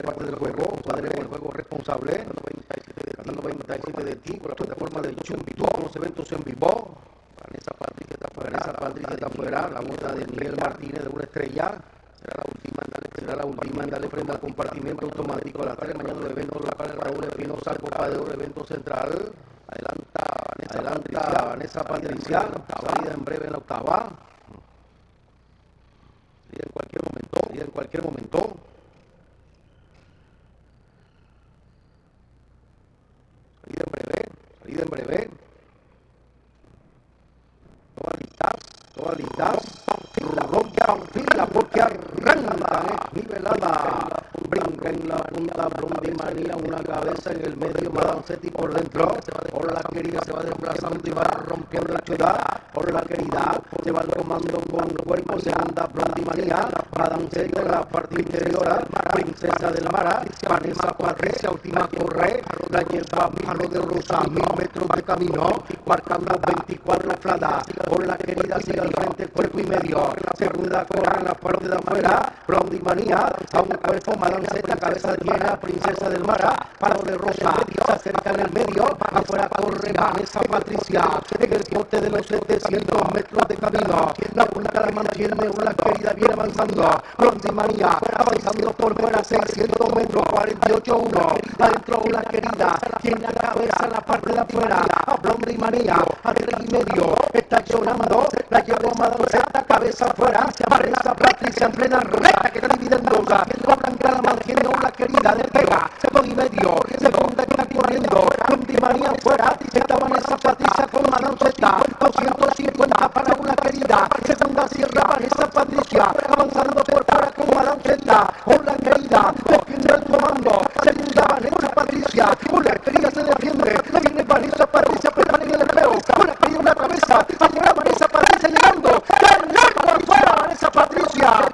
parte del juego, padre el juego responsable, ganando 27 de ti, por la plataforma de YouTube, todos los eventos en vivo. Vanessa Patricia está fuera, Vanessa Patricia está fuera, la multa de Miguel Martínez de una estrella. Será la última en darle, será la última en darle frente al compartimiento automático a las 3 mañana del evento local Raúl Espinosa, Copa de Oro, evento central. Adelanta Vanessa, adelanta Vanessa Patricia, salida en breve en la octava. Y en cualquier momento, y en cualquier momento. Salida en breve, breve. Todas listas, todas listas. Rompan fila porque arrancan, es nivelada. Brinca en la punta Blondie María, una cabeza en el medio, Madame Seti por dentro. Por la querida se va desplazando y va rompiendo la ciudad. Por la querida se va tomando con cuerpo, se anda. Madame Seti en la parte interior, princesa del mar. Vanessa Patricia, última corre. La lleva Palo de Rosa, mil metros de camino, marcando 24 fladas. Por la querida sigue al frente, cuerpo y medio. Segunda corre en la parte de afuera. Blondie María, a un cuerpo, Madame Zeta, cabeza llena, princesa del mar. Palo de Rosa, se acerca en el medio. Afuera corre Vanessa Patricia. En el bote de los 700 metros de camino. La punta la mantiene una querida, viene avanzando. Blondie María, avanzando por fuera, 600 metros, 48-1. Adentro una querida, tiene la cabeza en la parte de afuera. A Blondie María, a 3 y medio. Está accionando, la Madame Zeta, cabeza afuera. Vanessa Patricia en plena recta que está dividiendo. La blanca la mantiene una querida, le pega. Dos y medio, segunda está corriendo. María afuera. Está Vanessa Patricia con Madame Zeta. 250 para una querida. Segunda cierra Vanessa Patricia. Avanzando por fuera con Madame Zeta. Una querida, cogiendo el comando. Segunda Vanessa Patricia. Una querida se defiende. Le viene Vanessa Patricia, pero en el espejo. Una querida en la cabeza. Allá Vanessa Patricia llegando. ¡Llegando afuera Vanessa Patricia!